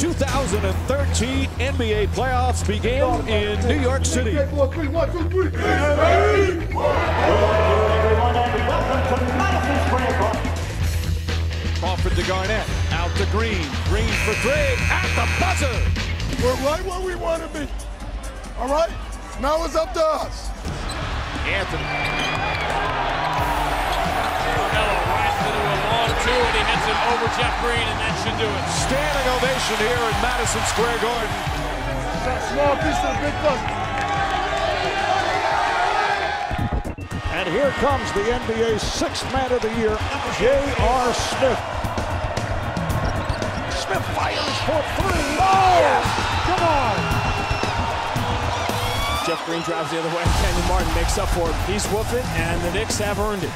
2013 NBA playoffs began in New York City. Crawford to Garnett, out to Green, Green for three, at the buzzer. We're right where we want to be. All right? Now it's up to us. Anthony. Carmelo rises into a long two, and he hits it over Jeff Green, and that should do it. Standing ovation here in Madison Square Garden. That small piece of the big puzzle. And here comes the NBA Sixth Man of the Year, J.R. Smith. Smith fires for three. Oh, yes! Come on. Jeff Green drives the other way, and Kenyon Martin makes up for it. He's whooping, and the Knicks have earned it.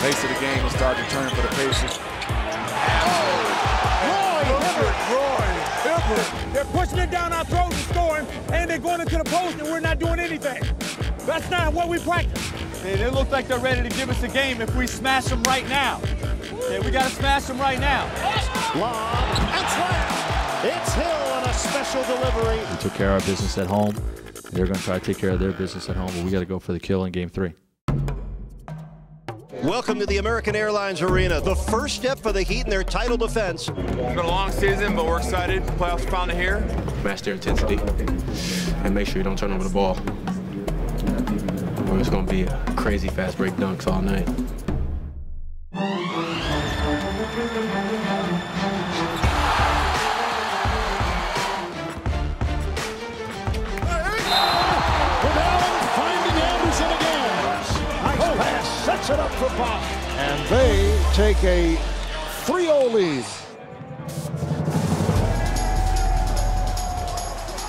Pace of the game is starting to turn for the Pacers. Roy Hibbert. Roy Hibbert. They're pushing it down our throats and scoring, and they're going into the post, and we're not doing anything. That's not what we practice. Hey, they look like they're ready to give us a game if we smash them right now. Okay, we got to smash them right now. Lob and slam. It's Hill on a special delivery. We took care of our business at home. They're going to try to take care of their business at home, but we got to go for the kill in game three. Welcome to the American Airlines Arena, the first step for the Heat in their title defense. It's been a long season, but we're excited. Playoffs are finally here. Match their intensity and make sure you don't turn over the ball. Or it's going to be a crazy fast break dunks all night. For Bob. And they take a 3-0 lead.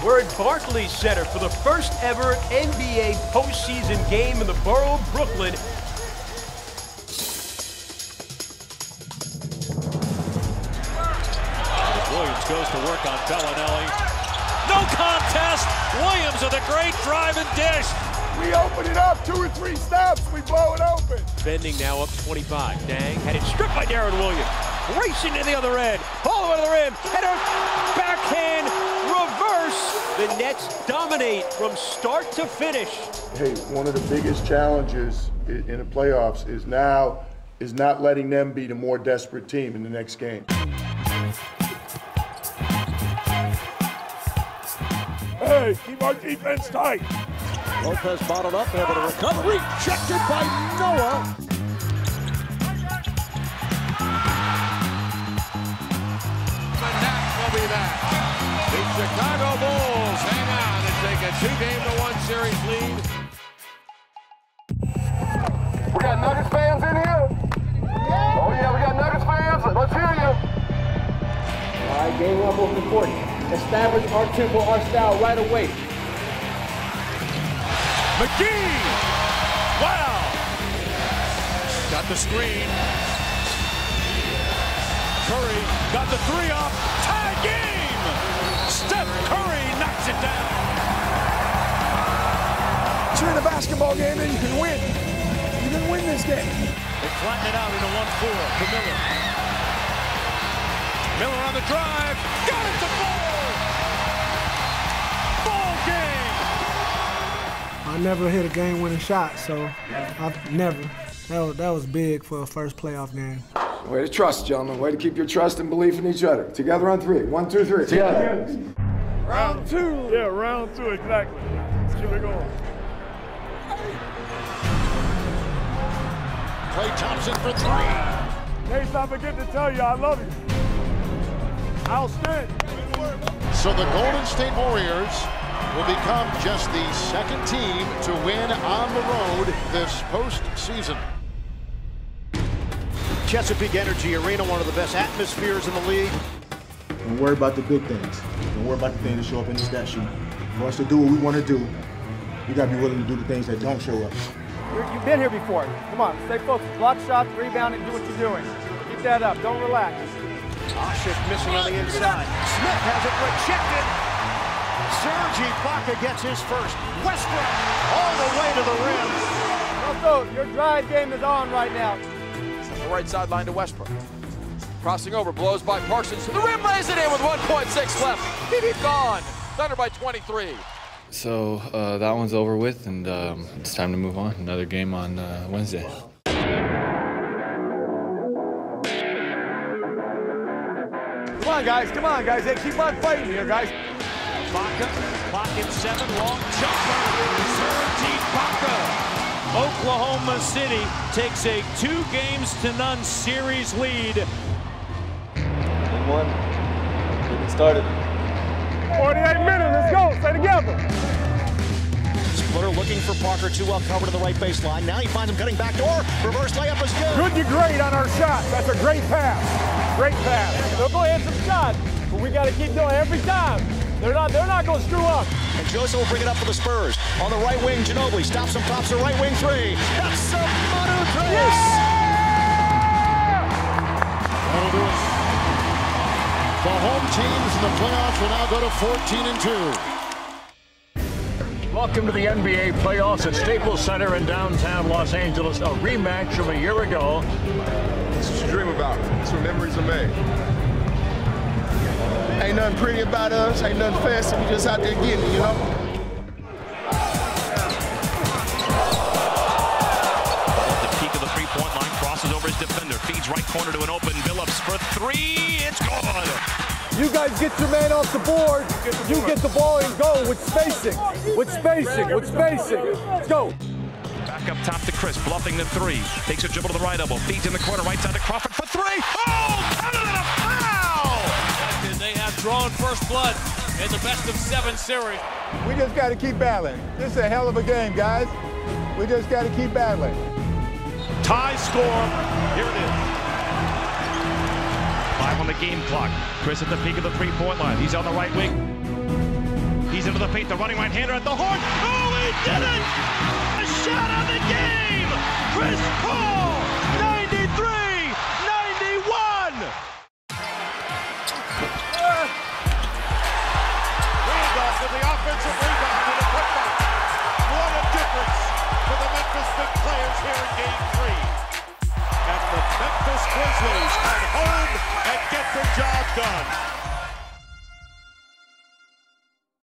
We're at Barclays Center for the first ever NBA postseason game in the borough of Brooklyn. Williams goes to work on Belinelli. No contest. Williams with a great drive and dish. We open it up two or three steps. We blow it open. Bending now up 25. Deng had it stripped by Deron Williams. Racing to the other end. All the way to the rim. Header. Backhand. Reverse. The Nets dominate from start to finish. Hey, one of the biggest challenges in the playoffs is now is not letting them be the more desperate team in the next game. Hey, keep our defense tight. Lopez bottled up, able to recover. Rejected by Noah. And that will be that. The Chicago Bulls hang on and take a two-game to one series lead. We got Nuggets fans in here? Oh yeah, we got Nuggets fans. Let's hear you. All right, game one most important. Establish our tempo, our style right away. McGee! Wow! Got the screen. Curry got the three off. Tie game! Steph Curry knocks it down. You're in a basketball game and you can win. You can win this game. They flatten it out into 1-4 to Miller. Miller on the drive. Got it to Ball! Never hit a game-winning shot, so I've never. That was, that was big for a first playoff game. Way to trust, gentlemen. Way to keep your trust and belief in each other. Together on three. One, two, three. Together. Round two. Yeah, round two, exactly. Let's keep it going. Klay Thompson for three. Nate, I forget to tell you, I love you. I'll stand. So the Golden State Warriors will become just the second team to win on the road this postseason. Chesapeake Energy Arena, one of the best atmospheres in the league. Don't worry about the big things. Don't worry about the things that show up in the stat sheet. For us to do what we want to do, we got to be willing to do the things that don't show up. You're, you've been here before. Come on, stay focused. Block shots, rebound, and do what you're doing. Keep that up. Don't relax. Asik missing on the inside. Smith has it rejected. Serge Ibaka gets his first. Westbrook all the way to the rim. Also, your drive game is on right now. The right sideline to Westbrook. Crossing over, blows by Parsons to the rim, lays it in with 1.6 left. Beep, beep, gone. Thunder by 23. So uh, that one's over with, and um, it's time to move on. Another game on uh, Wednesday. Come on, guys. Come on, guys. Hey, keep on fighting here, guys. Baca, pocket seven, long jumper. Serge Ibaka. Oklahoma City takes a two games to none series lead. One. Get it started. 48 minutes. Let's go. Stay together. Splitter looking for Parker. Too well covered to the right baseline. Now he finds him cutting back door. Reverse layup is good. Good to great on our shot. That's a great pass. Great pass. They'll go ahead some shots, but we got to keep doing every time. They're not. They're not going to screw up. And Joseph will bring it up for the Spurs. On the right wing, Ginobili stops him, pops the right wing three. That's a Manu Trace. That'll do it. The home teams in the playoffs will now go to 14 and 2. Welcome to the NBA playoffs at Staples Center in downtown Los Angeles. A rematch from a year ago. This is what you dream about. It's what memories are made. Ain't nothing pretty about us. Ain't nothing fancy. We just out there getting it, you know? The peak of the three-point line crosses over his defender, feeds right corner to an open Billups for three. It's gone. You guys get your man off the board. You get the ball and go with spacing. With spacing. With spacing. Let's go. Back up top to Chris, bluffing the three. Takes a dribble to the right elbow, feeds in the corner, right side to Crawford for three. Oh, And they have drawn first blood in the best of seven series. We just got to keep battling. This is a hell of a game, guys. We just got to keep battling. Tie score. Here it is. Five on the game clock. Chris at the peak of the three-point line. He's on the right wing. He's into the paint. The running right-hander at the horn. Oh, he did it! A shot of the game! Chris Paul,